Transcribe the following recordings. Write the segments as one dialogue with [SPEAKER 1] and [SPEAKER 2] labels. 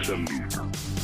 [SPEAKER 1] absoluto.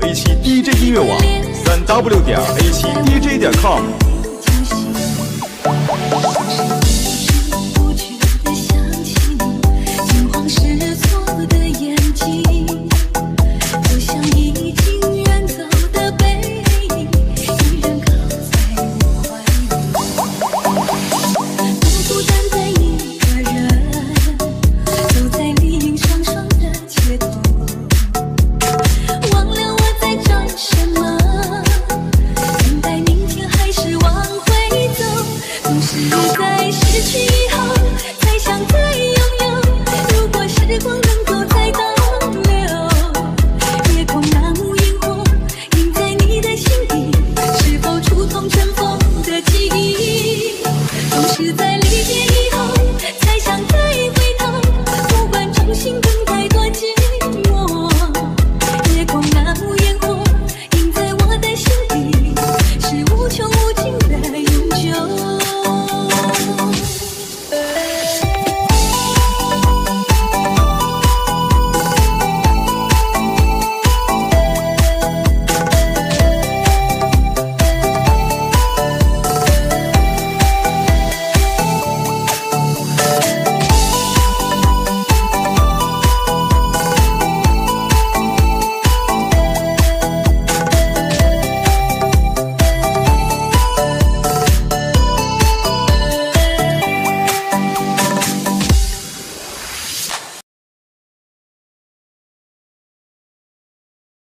[SPEAKER 2] A7 DJ 音乐网，三 W 点 A7 DJ 点 COM。
[SPEAKER 3] you there.